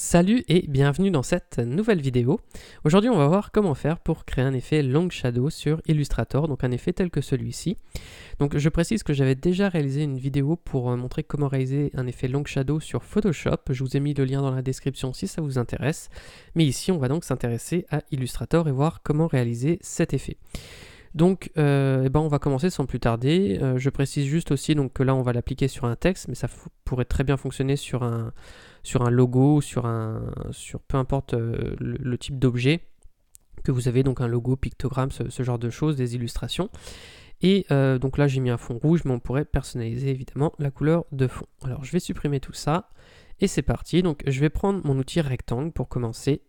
Salut et bienvenue dans cette nouvelle vidéo. Aujourd'hui on va voir comment faire pour créer un effet Long Shadow sur Illustrator, donc un effet tel que celui-ci. Donc je précise que j'avais déjà réalisé une vidéo pour euh, montrer comment réaliser un effet Long Shadow sur Photoshop. Je vous ai mis le lien dans la description si ça vous intéresse. Mais ici on va donc s'intéresser à Illustrator et voir comment réaliser cet effet. Donc, euh, eh ben on va commencer sans plus tarder. Euh, je précise juste aussi donc, que là, on va l'appliquer sur un texte, mais ça pourrait très bien fonctionner sur un, sur un logo, sur un, sur peu importe euh, le, type d'objet que vous avez, donc un logo, pictogramme, ce, genre de choses, des illustrations. Et euh, donc là j'ai mis un fond rouge, mais on pourrait personnaliser évidemment la couleur de fond. Alors je vais supprimer tout ça, et c'est parti. Donc je vais prendre mon outil rectangle pour commencer.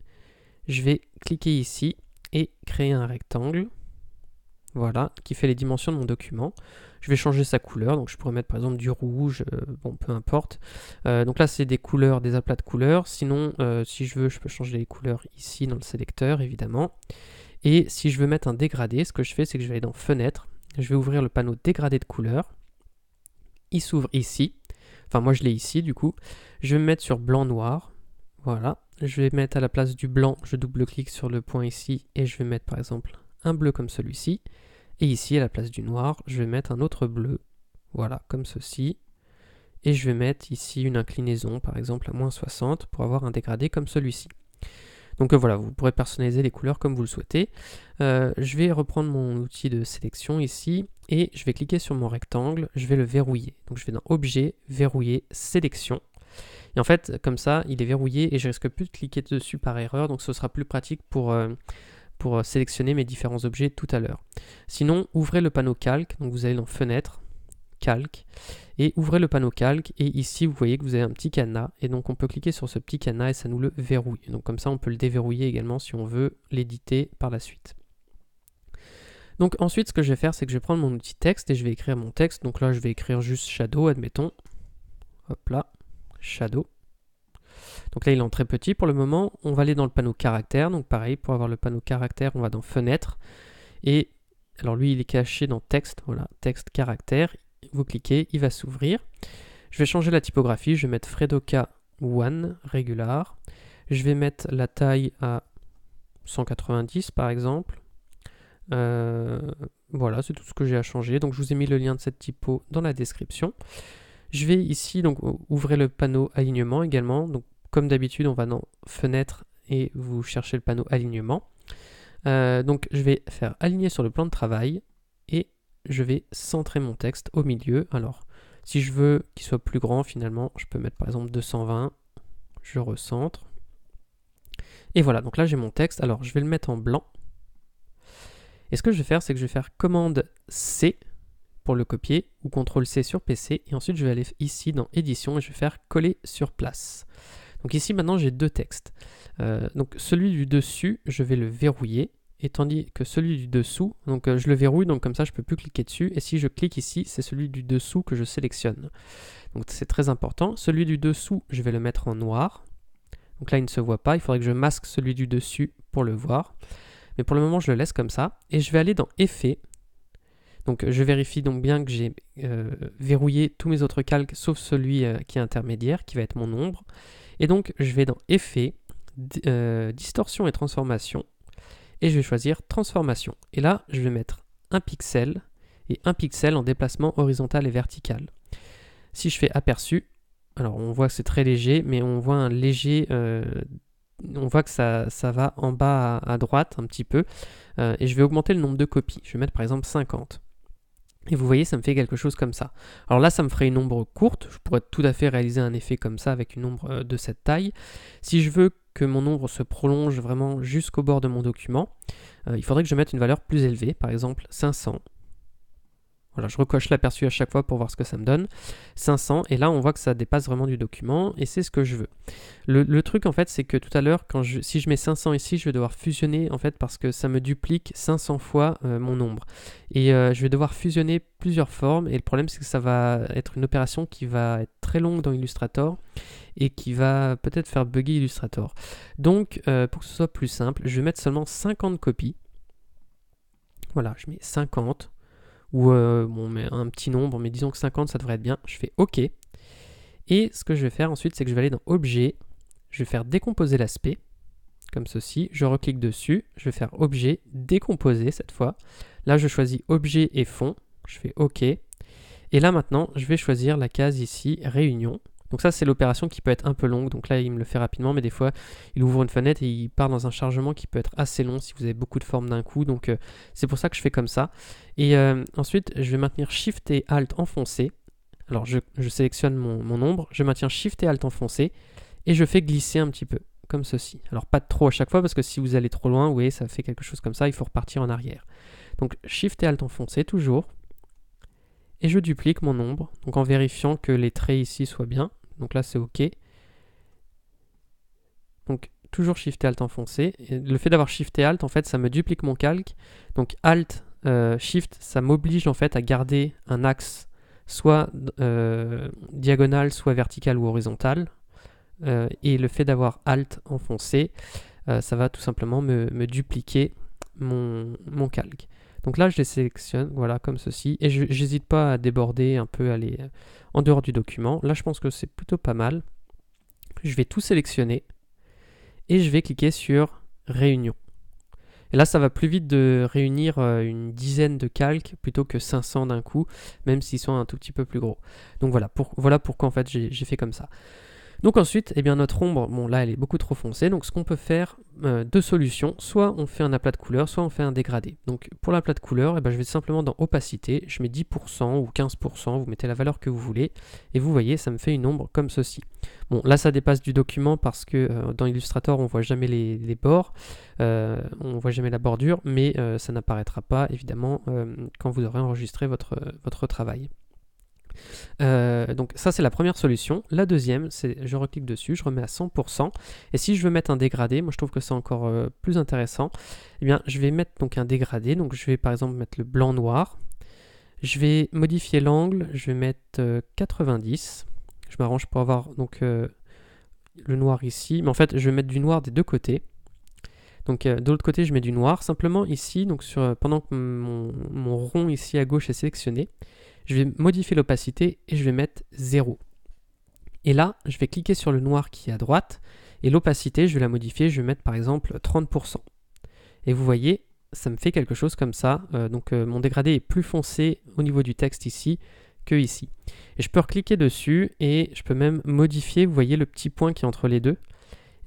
Je vais cliquer ici et créer un rectangle voilà, qui fait les dimensions de mon document. Je vais changer sa couleur, donc je pourrais mettre par exemple du rouge, euh, bon peu importe. Euh, donc là c'est des couleurs, des aplats de couleurs. Sinon, euh, si je veux, je peux changer les couleurs ici dans le sélecteur évidemment. Et si je veux mettre un dégradé, ce que je fais c'est que je vais aller dans Fenêtre, je vais ouvrir le panneau dégradé de couleurs. Il s'ouvre ici. Enfin moi je l'ai ici du coup. Je vais me mettre sur blanc-noir. Voilà. Je vais mettre à la place du blanc, je double-clique sur le point ici et je vais mettre par exemple un bleu comme celui-ci. Et ici, à la place du noir, je vais mettre un autre bleu, voilà, comme ceci. Et je vais mettre ici une inclinaison, par exemple à moins 60, pour avoir un dégradé comme celui-ci. Donc euh, voilà, vous pourrez personnaliser les couleurs comme vous le souhaitez. Euh, je vais reprendre mon outil de sélection ici, et je vais cliquer sur mon rectangle, je vais le verrouiller. Donc je vais dans Objet, Verrouiller, Sélection. Et en fait, comme ça, il est verrouillé et je risque plus de cliquer dessus par erreur, donc ce sera plus pratique pour... Euh, pour euh, sélectionner mes différents objets tout à l'heure. Sinon, ouvrez le panneau calque, donc vous allez dans Fenêtre, Calque, et ouvrez le panneau calque, et ici vous voyez que vous avez un petit cadenas, et donc on peut cliquer sur ce petit cadenas et ça nous le verrouille. Donc comme ça on peut le déverrouiller également si on veut l'éditer par la suite. Donc ensuite ce que je vais faire c'est que je vais prendre mon outil texte et je vais écrire mon texte. Donc là je vais écrire juste Shadow, admettons. Hop là, Shadow. Donc là, il est en très petit pour le moment. On va aller dans le panneau caractère. Donc pareil, pour avoir le panneau caractère, on va dans fenêtre. Et alors lui, il est caché dans texte. Voilà, texte caractère. Vous cliquez, il va s'ouvrir. Je vais changer la typographie. Je vais mettre Fredoka One régular. Je vais mettre la taille à 190 par exemple. Euh, voilà, c'est tout ce que j'ai à changer. Donc je vous ai mis le lien de cette typo dans la description. Je vais ici donc ouvrir le panneau alignement également. Donc comme d'habitude, on va dans Fenêtre et vous cherchez le panneau Alignement. Euh, donc je vais faire Aligner sur le plan de travail et je vais centrer mon texte au milieu. Alors, si je veux qu'il soit plus grand, finalement, je peux mettre par exemple 220. Je recentre. Et voilà, donc là j'ai mon texte. Alors, je vais le mettre en blanc. Et ce que je vais faire, c'est que je vais faire commande C pour le copier ou CTRL C sur PC. Et ensuite, je vais aller ici dans Édition et je vais faire coller sur place. Donc ici maintenant j'ai deux textes. Euh, donc celui du dessus, je vais le verrouiller, et tandis que celui du dessous, donc euh, je le verrouille, donc comme ça je ne peux plus cliquer dessus, et si je clique ici, c'est celui du dessous que je sélectionne. Donc c'est très important. Celui du dessous, je vais le mettre en noir. Donc là il ne se voit pas, il faudrait que je masque celui du dessus pour le voir. Mais pour le moment je le laisse comme ça, et je vais aller dans Effet. Donc je vérifie donc bien que j'ai euh, verrouillé tous mes autres calques, sauf celui qui est intermédiaire, qui va être mon ombre. Et donc, je vais dans Effet, euh, Distorsion et Transformation, et je vais choisir Transformation. Et là, je vais mettre un pixel et un pixel en déplacement horizontal et vertical. Si je fais aperçu, alors on voit que c'est très léger, mais on voit un léger... Euh, on voit que ça, ça, va en bas à, droite un petit peu. Euh, et je vais augmenter le nombre de copies. Je vais mettre par exemple 50. Et vous voyez, ça me fait quelque chose comme ça. Alors là, ça me ferait une ombre courte. Je pourrais tout à fait réaliser un effet comme ça avec une ombre euh, de cette taille. Si je veux que mon ombre se prolonge vraiment jusqu'au bord de mon document, euh, il faudrait que je mette une valeur plus élevée, par exemple 500. Voilà, je recoche l'aperçu à chaque fois pour voir ce que ça me donne. 500, et là on voit que ça dépasse vraiment du document, et c'est ce que je veux. Le, truc en fait, c'est que tout à l'heure, si je mets 500 ici, je vais devoir fusionner en fait parce que ça me duplique 500 fois euh, mon nombre. Et euh, je vais devoir fusionner plusieurs formes, et le problème c'est que ça va être une opération qui va être très longue dans Illustrator, et qui va peut-être faire bugger Illustrator. Donc, euh, pour que ce soit plus simple, je vais mettre seulement 50 copies. Voilà, je mets 50 ou euh, un petit nombre, mais disons que 50, ça devrait être bien. Je fais OK. Et ce que je vais faire ensuite, c'est que je vais aller dans Objet, je vais faire décomposer l'aspect, comme ceci. Je reclique dessus, je vais faire objet, décomposer cette fois. Là, je choisis objet et fond, je fais OK. Et là maintenant, je vais choisir la case ici, réunion. Donc ça, c'est l'opération qui peut être un peu longue. Donc là, il me le fait rapidement, mais des fois, il ouvre une fenêtre et il part dans un chargement qui peut être assez long si vous avez beaucoup de formes d'un coup. Donc euh, c'est pour ça que je fais comme ça. Et euh, ensuite, je vais maintenir Shift et Alt enfoncé. Alors je, sélectionne mon, mon, ombre, je maintiens Shift et Alt enfoncé et je fais glisser un petit peu, comme ceci. Alors pas trop à chaque fois, parce que si vous allez trop loin, vous voyez, ça fait quelque chose comme ça, il faut repartir en arrière. Donc Shift et Alt enfoncé, toujours. Et je duplique mon ombre, donc en vérifiant que les traits ici soient bien. Donc là, c'est OK. Donc, toujours Shift et Alt enfoncé. Le fait d'avoir Shift et Alt, en fait, ça me duplique mon calque. Donc, Alt, euh, Shift, ça m'oblige en fait à garder un axe soit euh, diagonal, soit vertical ou horizontal. Euh, et le fait d'avoir Alt enfoncé, ça va tout simplement me, dupliquer mon calque. Donc là, je les sélectionne, voilà, comme ceci. Et je n'hésite pas à déborder un peu, aller euh, en dehors du document. Là, je pense que c'est plutôt pas mal. Je vais tout sélectionner. Et je vais cliquer sur Réunion. Et là, ça va plus vite de réunir euh, une dizaine de calques plutôt que 500 d'un coup, même s'ils sont un tout petit peu plus gros. Donc voilà, voilà pourquoi en fait j'ai fait comme ça. Donc ensuite, eh bien, notre ombre, bon là elle est beaucoup trop foncée, donc ce qu'on peut faire, euh, deux solutions, soit on fait un aplat de couleur, soit on fait un dégradé. Donc pour l'aplat de couleur, eh ben, je vais simplement dans opacité, je mets 10% ou 15%, vous mettez la valeur que vous voulez, et vous voyez, ça me fait une ombre comme ceci. Bon là ça dépasse du document parce que euh, dans Illustrator on voit jamais les, bords, euh, on voit jamais la bordure, mais ça n'apparaîtra pas évidemment quand vous aurez enregistré votre travail. Euh, donc ça c'est la première solution. La deuxième, c'est je reclique dessus, je remets à 100%. Et si je veux mettre un dégradé, moi je trouve que c'est encore euh, plus intéressant, eh bien je vais mettre donc un dégradé. Donc je vais par exemple mettre le blanc noir. Je vais modifier l'angle, je vais mettre 90. Euh, je m'arrange pour avoir donc le noir ici, mais en fait je vais mettre du noir des deux côtés. Donc de l'autre côté je mets du noir. Simplement ici, donc sur, pendant que mon rond ici à gauche est sélectionné, je vais modifier l'opacité et je vais mettre 0. Et là, je vais cliquer sur le noir qui est à droite, et l'opacité, je vais la modifier, je vais mettre par exemple 30%. Et vous voyez, ça me fait quelque chose comme ça. Euh, donc euh, mon dégradé est plus foncé au niveau du texte ici que ici. Et je peux recliquer dessus et je peux même modifier, vous voyez le petit point qui est entre les deux.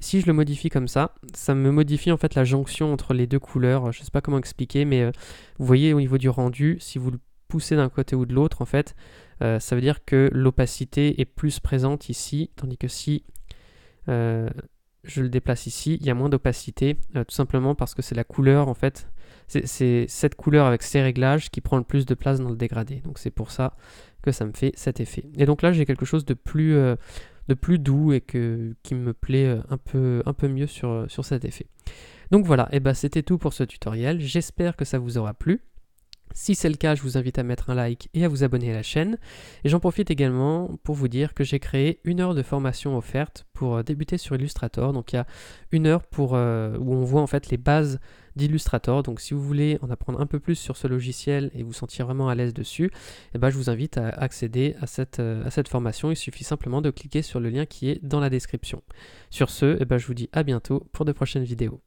Si je le modifie comme ça, ça me modifie en fait la jonction entre les deux couleurs. Je ne sais pas comment expliquer, mais euh, vous voyez au niveau du rendu, si vous le pousser d'un côté ou de l'autre, en fait, euh, ça veut dire que l'opacité est plus présente ici, tandis que si euh, je le déplace ici, il y a moins d'opacité, euh, tout simplement parce que c'est la couleur, en fait, c'est cette couleur avec ces réglages qui prend le plus de place dans le dégradé. Donc c'est pour ça que ça me fait cet effet. Et donc là, j'ai quelque chose de plus, de plus doux et que, qui me plaît un peu, un peu mieux sur, sur cet effet. Donc voilà, et ben c'était tout pour ce tutoriel. J'espère que ça vous aura plu. Si c'est le cas, je vous invite à mettre un like et à vous abonner à la chaîne. Et j'en profite également pour vous dire que j'ai créé une heure de formation offerte pour euh, débuter sur Illustrator. Donc il y a une heure pour, euh, où on voit en fait les bases d'Illustrator. Donc si vous voulez en apprendre un peu plus sur ce logiciel et vous sentir vraiment à l'aise dessus, eh ben, je vous invite à accéder à cette, euh, à cette formation. Il suffit simplement de cliquer sur le lien qui est dans la description. Sur ce, eh ben, je vous dis à bientôt pour de prochaines vidéos.